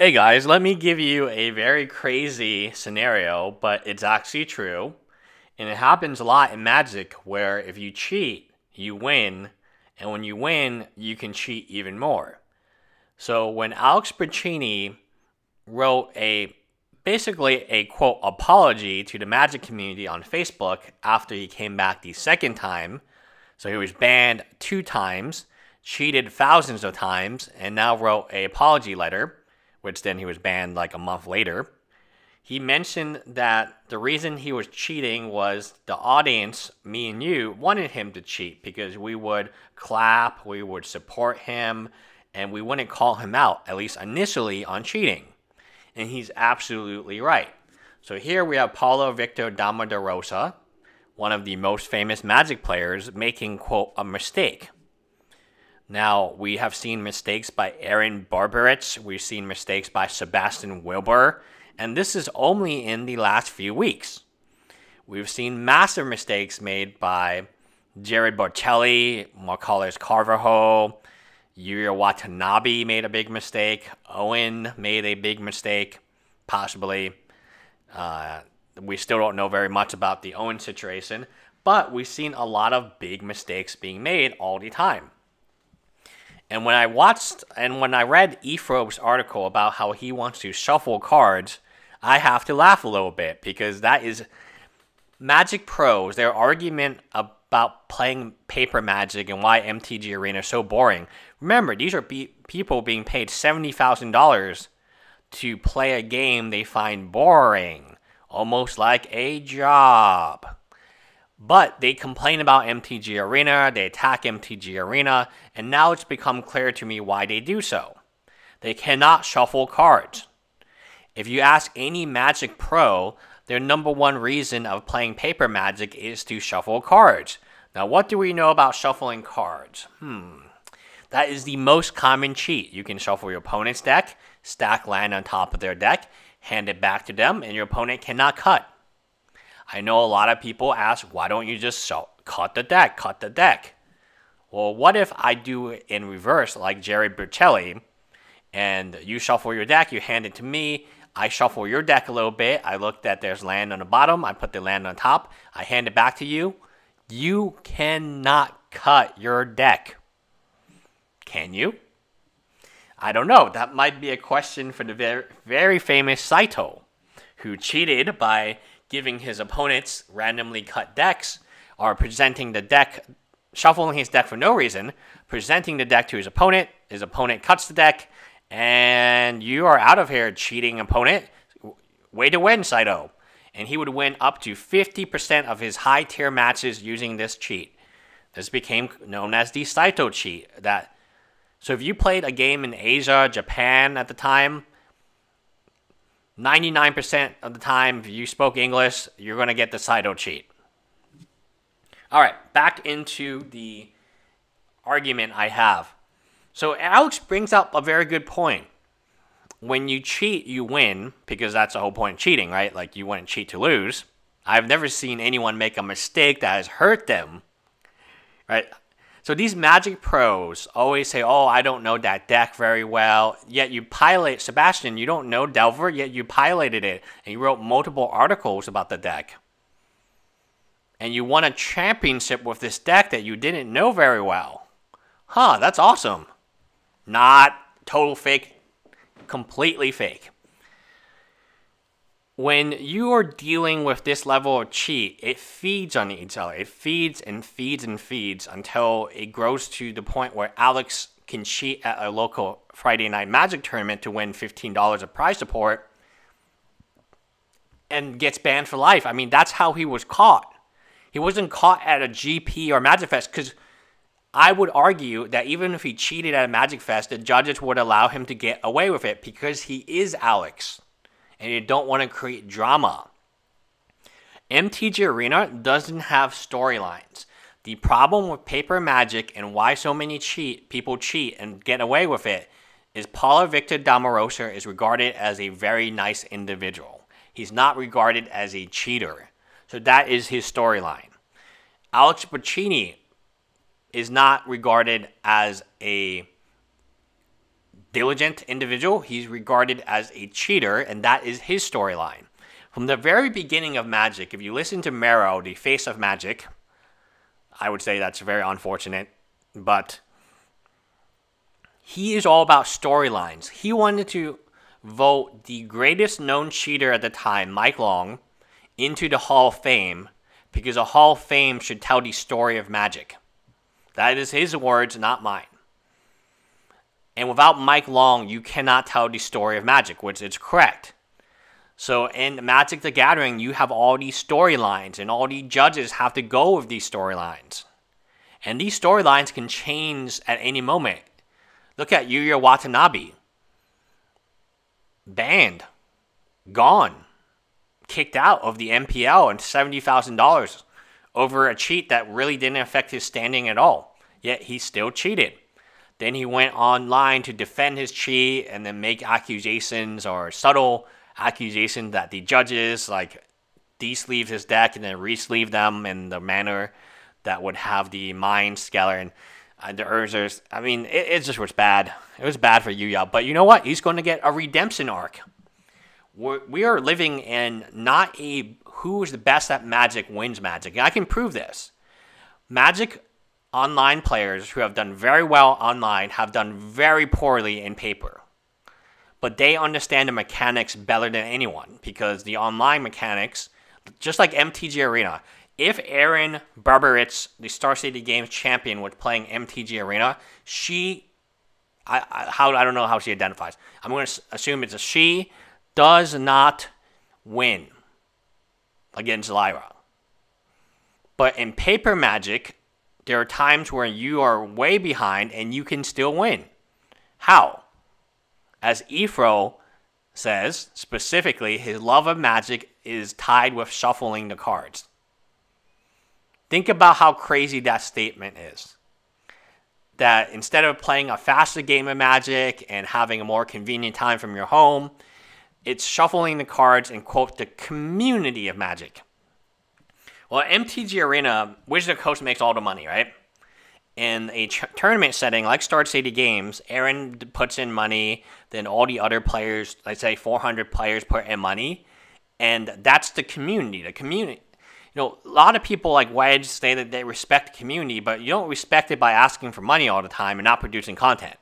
Hey guys, let me give you a very crazy scenario, but it's actually true. And it happens a lot in Magic where if you cheat, you win. And when you win, you can cheat even more. So when Alex Bacchini wrote a basically a quote apology to the Magic community on Facebook after he came back the second time, so he was banned two times, cheated thousands of times, and now wrote a apology letter which then he was banned like a month later. He mentioned that the reason he was cheating was the audience, me and you, wanted him to cheat because we would clap, we would support him, and we wouldn't call him out, at least initially, on cheating. And he's absolutely right. So here we have Paulo Vitor Damo da Rosa, one of the most famous Magic players, making, quote, a mistake. Now, we have seen mistakes by Aaron Barberitz. We've seen mistakes by Sebastian Wilbur. And this is only in the last few weeks. We've seen massive mistakes made by Jared Bocelli, Marcellus Carvalho, Yuya Watanabe made a big mistake. Owen made a big mistake, possibly. Uh, we still don't know very much about the Owen situation, but we've seen a lot of big mistakes being made all the time. And when I watched and when I read Efrobe's article about how he wants to shuffle cards, I have to laugh a little bit because that is Magic Pros, their argument about playing paper magic and why MTG Arena is so boring. Remember, these are be- people being paid $70,000 to play a game they find boring, almost like a job. But they complain about MTG Arena, they attack MTG Arena, and now it's become clear to me why they do so. They cannot shuffle cards. If you ask any Magic Pro, their number one reason of playing paper Magic is to shuffle cards. Now, what do we know about shuffling cards? Hmm. That is the most common cheat. You can shuffle your opponent's deck, stack land on top of their deck, hand it back to them, and your opponent cannot cut. I know a lot of people ask, why don't you just cut the deck, cut the deck? Well, what if I do it in reverse like Jerry Bocelli and you shuffle your deck, you hand it to me, I shuffle your deck a little bit, I look that there's land on the bottom, I put the land on top, I hand it back to you. You cannot cut your deck. Can you? I don't know. That might be a question for the very, very famous Saito, who cheated by giving his opponents randomly cut decks or presenting the deck, shuffling his deck for no reason, presenting the deck to his opponent. His opponent cuts the deck, and you are out of here, cheating opponent. Way to win, Saito. And he would win up to 50% of his high tier matches using this cheat. This became known as the Saito cheat. That so if you played a game in Asia, Japan at the time, 99% of the time, if you spoke English, you're going to get the Saito cheat. All right, back into the argument I have. So Alex brings up a very good point. When you cheat, you win because that's the whole point of cheating, right? Like you wouldn't cheat to lose. I've never seen anyone make a mistake that has hurt them, right? So these Magic pros always say, "Oh, I don't know that deck very well." Yet you pilot Sebastian, you don't know Delver, yet you piloted it and you wrote multiple articles about the deck. And you won a championship with this deck that you didn't know very well. Huh, that's awesome. Not total fake, completely fake when you are dealing with this level of cheat, it feeds on each other. It feeds and feeds and feeds until it grows to the point where Alex can cheat at a local Friday night magic tournament to win $15 of prize support and gets banned for life. I mean, that's how he was caught. He wasn't caught at a GP or Magic Fest because I would argue that even if he cheated at a Magic Fest, the judges would allow him to get away with it because he is Alex and you don't want to create drama. MTG Arena doesn't have storylines. The problem with paper magic and why so many cheat people cheat and get away with it is Paulo Vitor Damo Rosa is regarded as a very nice individual. He's not regarded as a cheater. So that is his storyline. Alex Bacchini is not regarded as a diligent individual. He's regarded as a cheater, and that is his storyline. From the very beginning of Magic, if you listen to MaRo, the face of Magic, I would say that's very unfortunate, but he is all about storylines. He wanted to vote the greatest known cheater at the time, Mike Long, into the Hall of Fame because a Hall of Fame should tell the story of Magic. That is his words, not mine. And without Mike Long, you cannot tell the story of Magic, which is correct. So in Magic the Gathering, you have all these storylines, and all the judges have to go with these storylines. And these storylines can change at any moment. Look at Yuya Watanabe. Banned. Gone. Kicked out of the MPL and $70,000 over a cheat that really didn't affect his standing at all. Yet he still cheated. Then he went online to defend his cheat and then make accusations or subtle accusations that the judges like de-sleeved his deck and then re-sleeved them in the manner that would have the mind scalar and uh, the Urzers. I mean, it, it just was bad. It was bad for Yuya. But you know what? He's going to get a redemption arc. We're, we are living in not a who is the best at Magic wins Magic. And I can prove this. Magic online players who have done very well online have done very poorly in paper. But they understand the mechanics better than anyone because the online mechanics, just like MTG Arena, if Erin Barbaritz, the Star City Games champion, was playing MTG Arena, she, I, I, how I don't know how she identifies. I'm going to assume it's a she, does not win against Lyra. But in paper magic, there are times where you are way behind and you can still win. How? As Efro says, specifically, his love of magic is tied with shuffling the cards. Think about how crazy that statement is. That instead of playing a faster game of magic and having a more convenient time from your home, it's shuffling the cards and quote the community of magic. Well, MTG Arena, Wizard of Coast makes all the money, right? In a ch- tournament setting like Star City Games, Aaron puts in money, then all the other players, let's say 400 players, put in money, and that's the community. The community, you know, a lot of people like Wedge say that they respect the community, but you don't respect it by asking for money all the time and not producing content.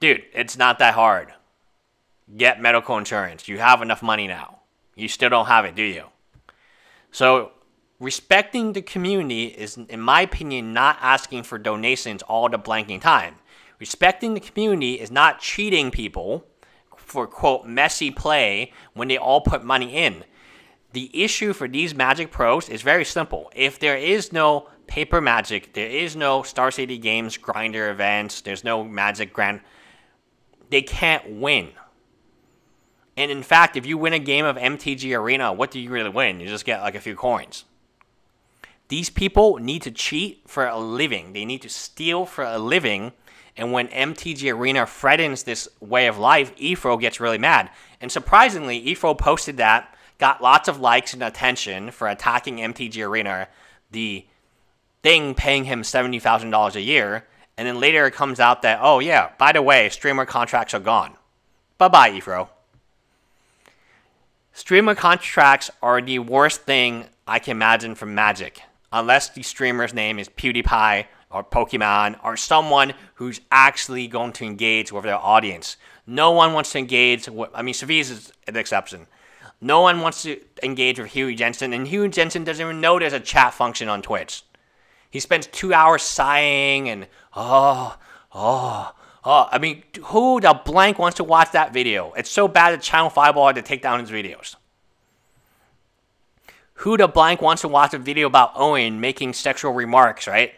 Dude, it's not that hard. Get medical insurance. You have enough money now. You still don't have it, do you? So, respecting the community is, in my opinion, not asking for donations all the blanking time. Respecting the community is not cheating people for quote messy play when they all put money in. The issue for these Magic Pros is very simple. If there is no paper Magic, there is no Star City Games grinder events, there's no Magic Grand, they can't win. And in fact, if you win a game of MTG Arena, what do you really win? You just get like a few coins. These people need to cheat for a living. They need to steal for a living. And when MTG Arena threatens this way of life, Efro gets really mad. And surprisingly, Efro posted that, got lots of likes and attention for attacking MTG Arena, the thing paying him $70,000 a year. And then later it comes out that, oh yeah, by the way, streamer contracts are gone. Bye bye, Efro. Streamer contracts are the worst thing I can imagine from Magic, unless the streamer's name is PewDiePie or Pokemon or someone who's actually going to engage with their audience. No one wants to engage with, I mean, Saviz is an exception. No one wants to engage with Huey Jensen, and Huey Jensen doesn't even know there's a chat function on Twitch. He spends two hours sighing and, oh, oh, Oh, I mean, who the blank wants to watch that video? It's so bad that Channel Fireball had to take down his videos. Who the blank wants to watch a video about Owen making sexual remarks, right?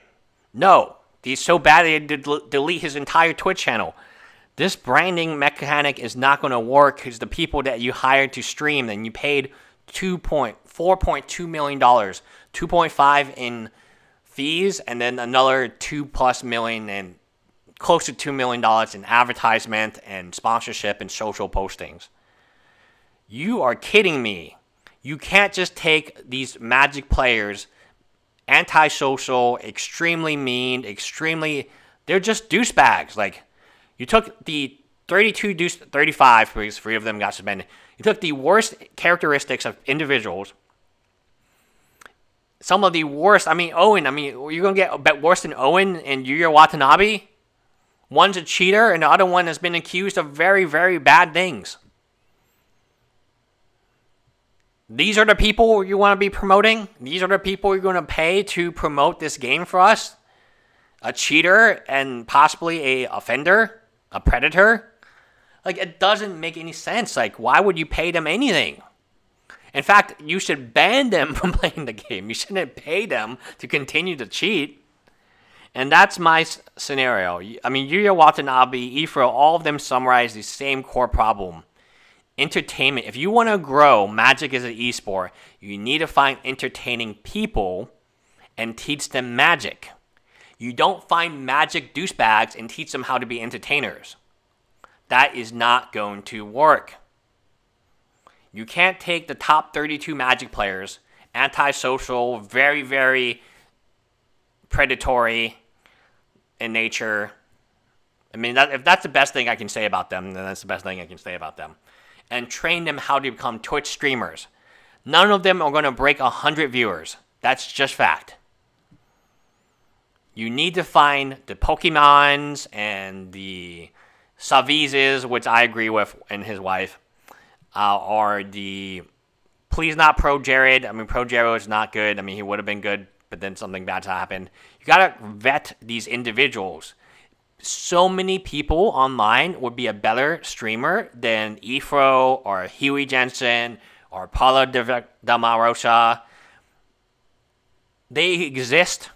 No. He's so bad they had to delete his entire Twitch channel. This branding mechanic is not going to work because the people that you hired to stream and you paid two point four point two million dollars, two point five in fees, and then another two plus million in close to $2 million in advertisement and sponsorship and social postings. You are kidding me. You can't just take these magic players, antisocial, extremely mean, extremely. They're just douchebags. Like, You took the 32 deuce 35 because three of them got suspended. You took the worst characteristics of individuals. Some of the worst. I mean, Owen. I mean, you're gonna get a bit worse than Owen and Yuya Watanabe. One's a cheater, and the other one has been accused of very, very bad things. These are the people you want to be promoting. These are the people you're going to pay to promote this game for us. A cheater and possibly a offender, a predator. Like it doesn't make any sense. Like why would you pay them anything? In fact, you should ban them from playing the game. You shouldn't pay them to continue to cheat. And that's my scenario. I mean, Yuya Watanabe, Efro, all of them summarize the same core problem entertainment. If you want to grow Magic as an esport, you need to find entertaining people and teach them Magic. You don't find Magic douchebags and teach them how to be entertainers. That is not going to work. You can't take the top 32 Magic players, antisocial, very, very predatory in nature. I mean, that, if that's the best thing I can say about them, then that's the best thing I can say about them and train them how to become Twitch streamers. None of them are going to break 100 viewers. That's just fact. You need to find the Pokemons and the Savizes, which I agree with, and his wife, uh, are the. Please not pro Jared. I mean, pro Jared is not good. I mean, he would have been good, but then something bad's happened. You gotta vet these individuals so many people online would be a better streamer than Efro or Huey Jensen or Paulo Damarosa. They exist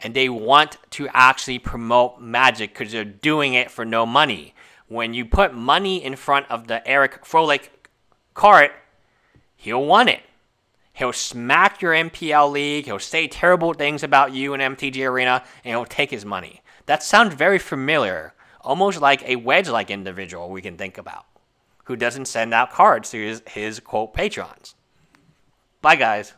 and they want to actually promote magic because they're doing it for no money. When you put money in front of the Eric Froehlich cart, he'll want it. He'll smack your MPL league, he'll say terrible things about you in MTG Arena, and he'll take his money. That sounds very familiar, almost like a wedge like individual we can think about who doesn't send out cards to his, his quote patrons. Bye, guys.